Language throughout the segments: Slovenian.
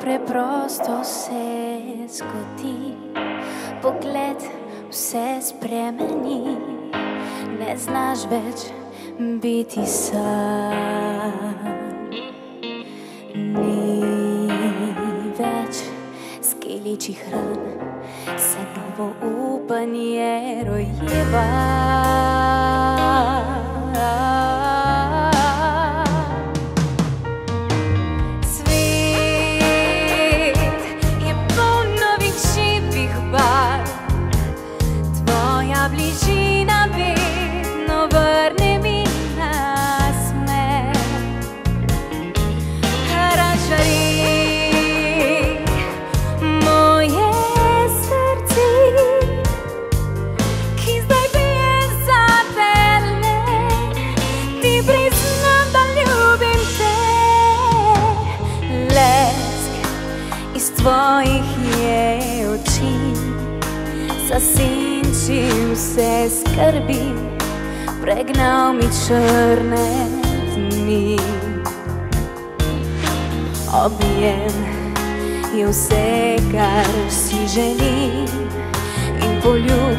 preprosto se zgodi, pogled vse spremeni, ne znaš več biti sam. Ni več skeličih ran, se novo upanje rojeva. Zasenčil vse skrbi, pregnal mi črne dni. Objem je vse, kar si želim, in poljub,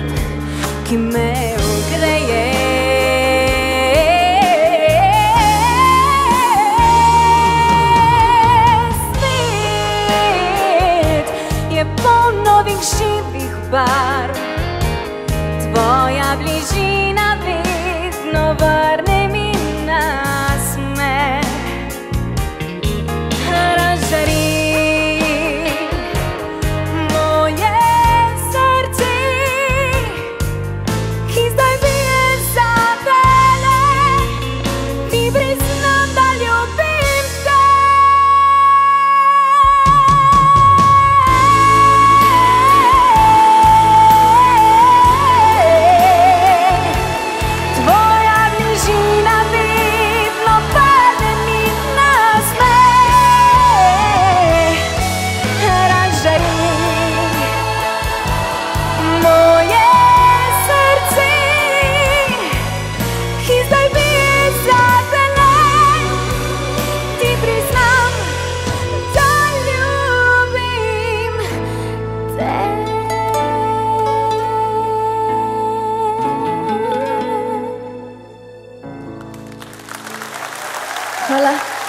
ki me ogreje. Svet je poln novih živih barv, tvoja bližina. Vâng lên